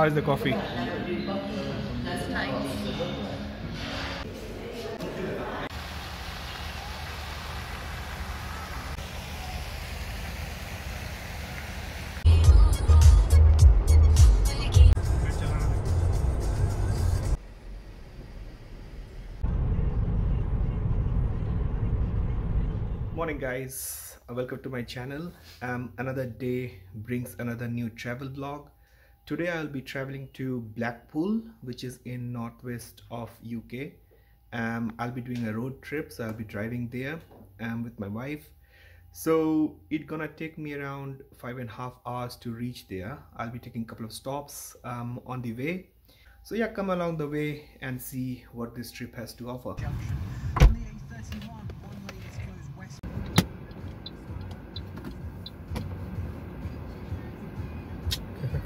How is the coffee? That's nice. Morning guys, welcome to my channel. Um, another day brings another new travel vlog. Today I'll be traveling to Blackpool, which is in northwest of UK. Um, I'll be doing a road trip, so I'll be driving there um, with my wife. So it's gonna take me around five and a half hours to reach there. I'll be taking a couple of stops um, on the way. So yeah, come along the way and see what this trip has to offer.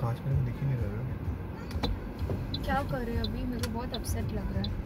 कांच में दिख ही नहीं रहा क्या कर रहे हो अभी? मुझे बहुत अपसेट लग रहा है।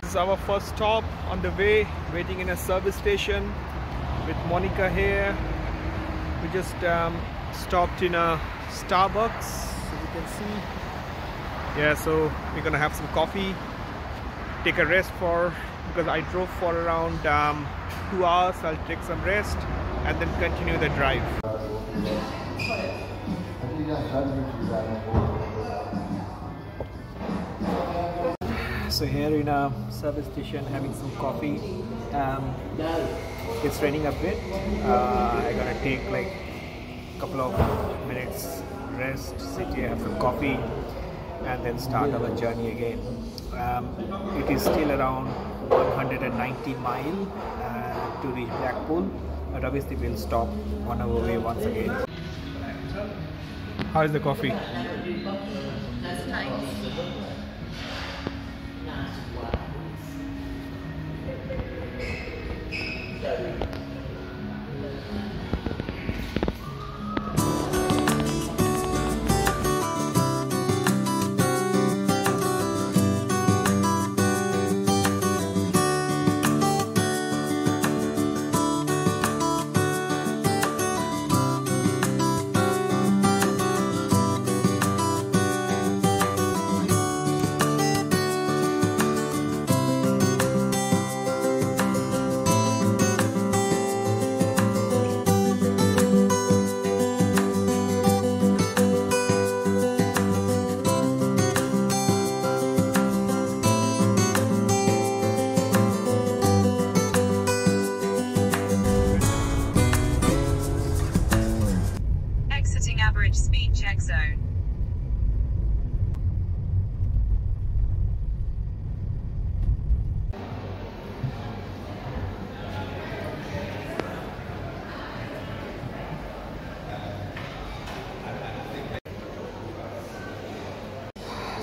This is our first stop on the way, waiting in a service station with Monica here. We just um, stopped in a Starbucks, as you can see. Yeah, so we're gonna have some coffee, take a rest for because I drove for around um, two hours. I'll take some rest and then continue the drive. So here in a service station having some coffee. Um, it's raining a bit. Uh, I'm gonna take like a couple of minutes rest, sit here, have some coffee, and then start our journey again. Um, it is still around 190 mile uh, to reach Blackpool, but obviously we'll stop on our way once again. How is the coffee? That's nice.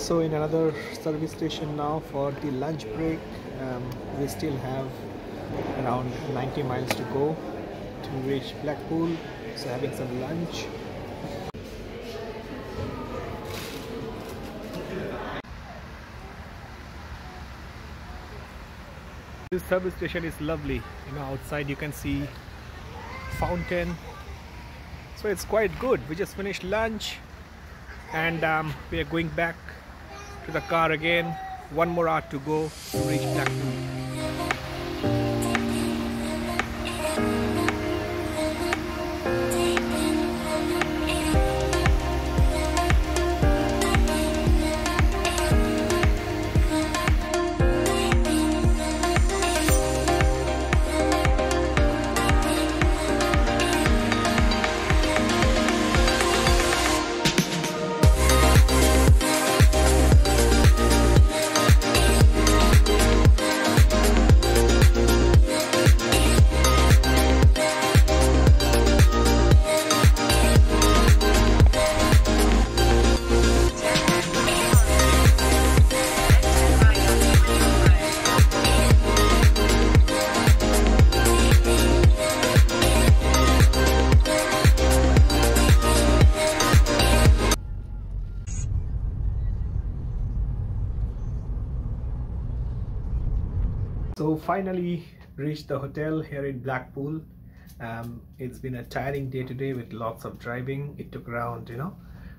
so in another service station now for the lunch break um, we still have around 90 miles to go to reach Blackpool. So having some lunch. This service station is lovely. You know outside you can see fountain. So it's quite good. We just finished lunch and um, we are going back to the car again. One more hour to go to reach Blackpool. So finally reached the hotel here in Blackpool. Um, it's been a tiring day today with lots of driving. It took around you know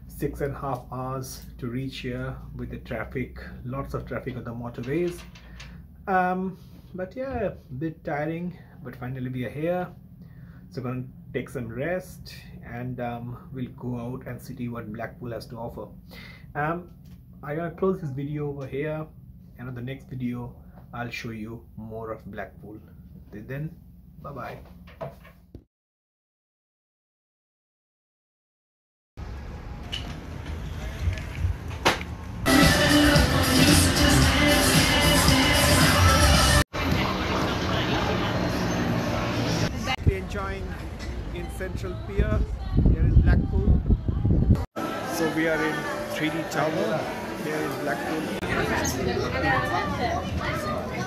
six and a half hours to reach here with the traffic, lots of traffic on the motorways. Um, but yeah, a bit tiring. But finally we are here. So gonna take some rest and um, we'll go out and see what Blackpool has to offer. Um, I'm gonna close this video over here and on the next video I'll show you more of Blackpool. Till then, bye bye. Enjoying in Central Pier here in Blackpool. So we are in 3D Tower here in Blackpool. Thank you.